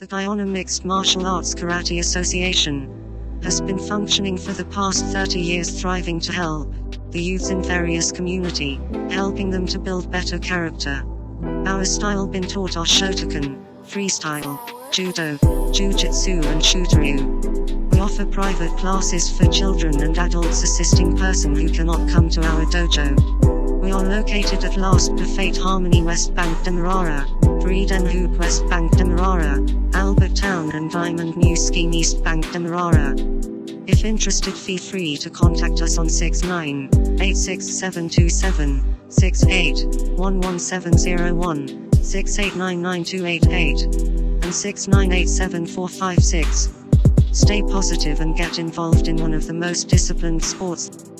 The Guyana Mixed Martial Arts Karate Association has been functioning for the past 30 years, thriving to help the youths in various community, helping them to build better character. Our style been taught are Shotokan, freestyle, judo, jujitsu and shooteryu. We offer private classes for children and adults assisting person who cannot come to our dojo. We are located at Last Perfect Harmony West Bank Demerara, Vreed-en-Hoop West Bank Demerara, and Diamond New Scheme East Bank Demerara. If interested feel free to contact us on 69 86727 68 68999288 and 6987456. Stay positive and get involved in one of the most disciplined sports